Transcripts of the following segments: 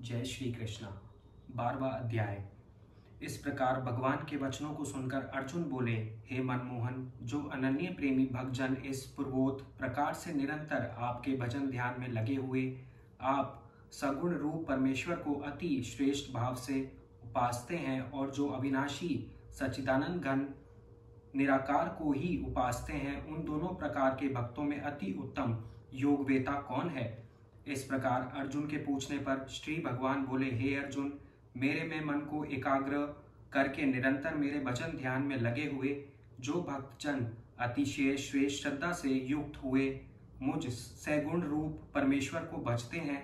जय श्री कृष्णा। बारवा अध्याय। इस प्रकार भगवान के वचनों को सुनकर अर्जुन बोले, हे मनमोहन, जो अनन्य प्रेमी भक्तजन इस पूर्वोत प्रकार से निरंतर आपके भजन ध्यान में लगे हुए, आप सगुण रूप परमेश्वर को अति श्रेष्ठ भाव से उपासते हैं और जो अविनाशी सच्चिदानंद घन निराकार को ही उपासते हैं, उन दोनों प्रकार के भक्तों में अति उत्तम योगवेता कौन है? इस प्रकार अर्जुन के पूछने पर श्री भगवान बोले, हे अर्जुन, मेरे में मन को एकाग्र करके निरंतर मेरे वचन ध्यान में लगे हुए जो भक्तजन अतिशय श्रेष्ठ श्रद्धा से युक्त हुए मुझ सैगुण रूप परमेश्वर को भजते हैं,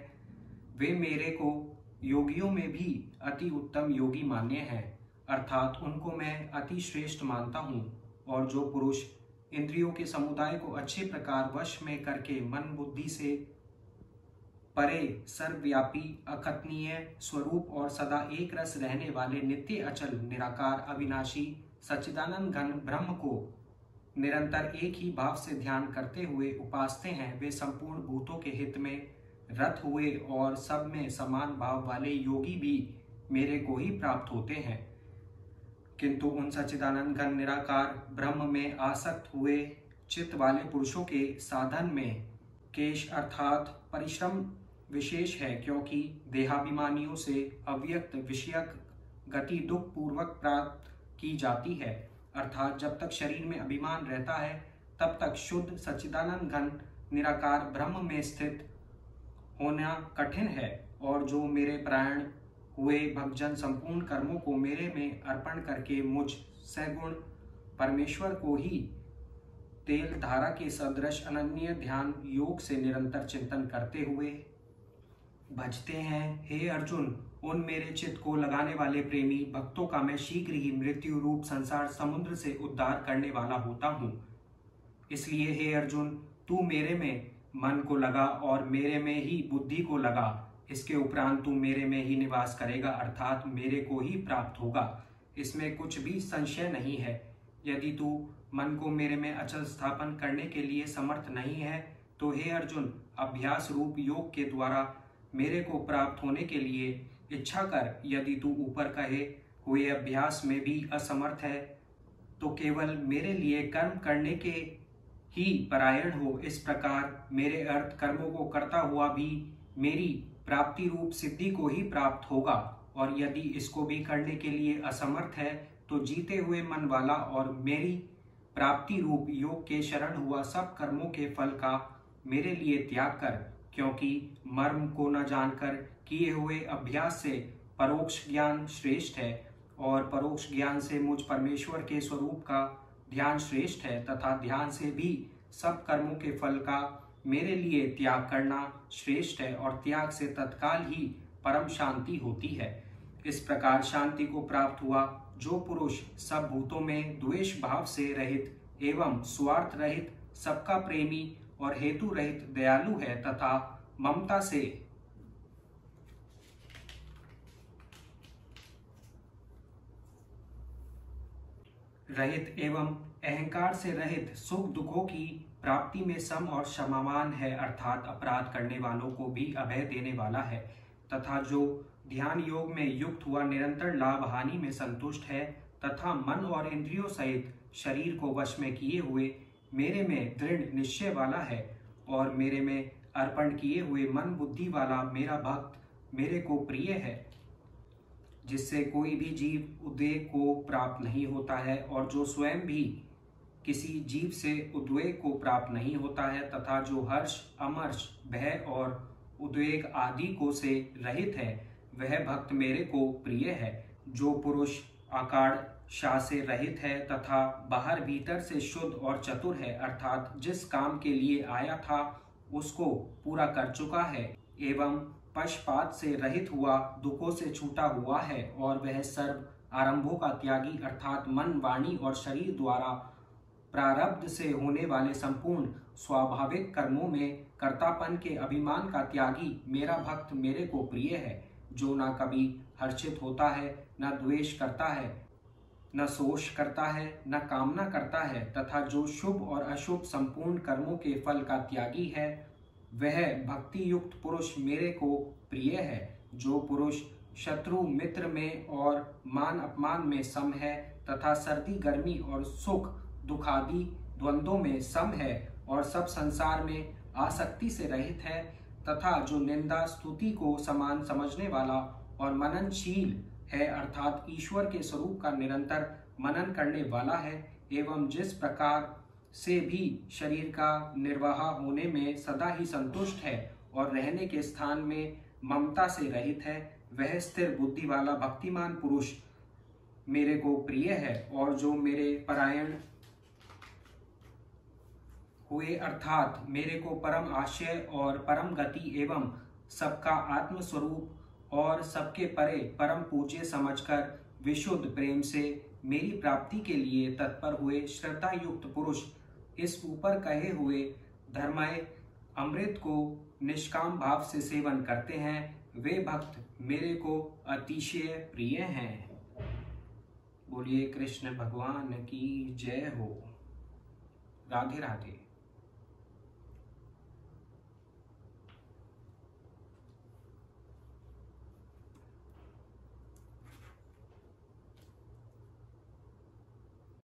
वे मेरे को योगियों में भी अति उत्तम योगी मान्य हैं, अर्थात उनको मैं अति श्रेष्ठ मानता हूँ और जो पुरुष इंद्रियों के समुदाय को अच्छे प्रकार वश में करके मन बुद्धि से परे, सर्वव्यापी, अकथनीय स्वरूप और सदा एक रस रहने वाले नित्य अचल, निराकार, अविनाशी सच्चिदानंद घन ब्रह्म को निरंतर एक ही भाव से ध्यान करते हुए उपासते हैं। वे संपूर्ण भूतों के हित में रथ हुए और सब में समान भाव वाले योगी भी मेरे को ही प्राप्त होते हैं। किंतु उन सच्चिदानंद घन, निराकार, ब्रह्म में आसक्त हुए चित्त वाले पुरुषों के साधन में केश अर्थात परिश्रम विशेष है क्योंकि देहाभिमानियों से अव्यक्त विषयक गति दुख पूर्वक प्राप्त की जाती है। अर्थात जब तक शरीर में अभिमान रहता है, तब तक शुद्ध सच्चिदानंद घन निराकार ब्रह्म में स्थित होना कठिन है और जो मेरे प्राण हुए भक्तजन संपूर्ण कर्मों को मेरे में अर्पण करके मुझ सगुण परमेश्वर को ही तेल धारा के सदृश अनन्य ध्यान योग से निरंतर चिंतन करते हुए भजते हैं। हे अर्जुन, उन मेरे चित्त को लगाने वाले प्रेमी भक्तों का मैं शीघ्र ही मृत्यु रूप संसार समुद्र से उद्धार करने वाला होता हूँ। इसलिए हे अर्जुन, तू मेरे में मन को लगा और मेरे में ही बुद्धि को लगा। इसके उपरांत तू मेरे में ही निवास करेगा, अर्थात मेरे को ही प्राप्त होगा। इसमें कुछ भी संशय नहीं है। यदि तू मन को मेरे में अचल स्थापन करने के लिए समर्थ नहीं है तो हे अर्जुन, अभ्यास रूप योग के द्वारा मेरे को प्राप्त होने के लिए इच्छा कर, यदि तू ऊपर कहे, हुए अभ्यास में भी असमर्थ है तो केवल मेरे लिए कर्म करने के ही परायण हो। इस प्रकार मेरे अर्थ कर्मों को करता हुआ भी मेरी प्राप्ति रूप सिद्धि को ही प्राप्त होगा। और यदि इसको भी करने के लिए असमर्थ है तो जीते हुए मन वाला और मेरी प्राप्ति रूप योग के शरण हुआ सब कर्मों के फल का मेरे लिए त्याग कर। क्योंकि मर्म को न जानकर किए हुए अभ्यास से परोक्ष ज्ञान श्रेष्ठ है और परोक्ष ज्ञान से मुझ परमेश्वर के स्वरूप का ध्यान श्रेष्ठ है तथा ध्यान से भी सब कर्मों के फल का मेरे लिए त्याग करना श्रेष्ठ है और त्याग से तत्काल ही परम शांति होती है। इस प्रकार शांति को प्राप्त हुआ जो पुरुष सब भूतों में द्वेष भाव से रहित एवं स्वार्थ रहित सबका प्रेमी और हेतु रहित दयालु है तथा ममता से रहित एवं अहंकार से रहित सुख दुखों की प्राप्ति में सम और क्षमावान है, अर्थात अपराध करने वालों को भी अभय देने वाला है, तथा जो ध्यान योग में युक्त हुआ निरंतर लाभ हानि में संतुष्ट है, तथा मन और इंद्रियों सहित शरीर को वश में किए हुए मेरे में दृढ़ निश्चय वाला है और मेरे में अर्पण किए हुए मन बुद्धि वाला मेरा भक्त मेरे को प्रिय है, जिससे कोई भी जीव उद्वेग को प्राप्त नहीं होता है और जो स्वयं भी किसी जीव से उद्वेग को प्राप्त नहीं होता है तथा जो हर्ष, अमर्ष, भय और उद्वेग आदि को से रहित है, वह भक्त मेरे को प्रिय है, जो पुरुष आकार शाह से रहित है तथा बाहर भीतर से शुद्ध और चतुर है, अर्थात जिस काम के लिए आया था, उसको पूरा कर चुका है, एवं पशपात से रहित हुआ, दुखों से छूटा हुआ है, और वह सर्व आरंभों का त्यागी, अर्थात मन, वाणी और शरीर द्वारा प्रारब्ध से होने वाले संपूर्ण स्वाभाविक कर्मों में कर्तापन के अभिमान का त्यागी, मेरा भक्त मेरे को प्रिय है, जो ना कभी हर्षित होता है, न द्वेष करता है। न सोच करता है, न कामना करता है, तथा जो शुभ और अशुभ संपूर्ण कर्मों के फल का त्यागी है, वह भक्ति युक्त पुरुष मेरे को प्रिय है। जो पुरुष शत्रु, मित्र में और मान अपमान में सम है, तथा सर्दी, गर्मी और सुख, दुखादि द्वंद्वों में सम है, और सब संसार में आसक्ति से रहित है, तथा जो निंदा, स्तुति को समान समझने वाला और मननशील है, अर्थात ईश्वर के स्वरूप का निरंतर मनन करने वाला है, एवं जिस प्रकार से भी शरीर का निर्वाह होने में सदा ही संतुष्ट है और रहने के स्थान में ममता से रहित है, वह स्थिर बुद्धि वाला भक्तिमान पुरुष मेरे को प्रिय है और जो मेरे परायण हुए, अर्थात मेरे को परम आशय और परम गति एवं सबका आत्म स्वरूप और सबके परे परम पूज्य समझकर विशुद्ध प्रेम से मेरी प्राप्ति के लिए तत्पर हुए श्रद्धा युक्त पुरुष, इस ऊपर कहे हुए धर्माय अमृत को निष्काम भाव से सेवन करते हैं, वे भक्त मेरे को अतिशय प्रिय हैं। बोलिए, कृष्ण भगवान की जय हो। राधे राधे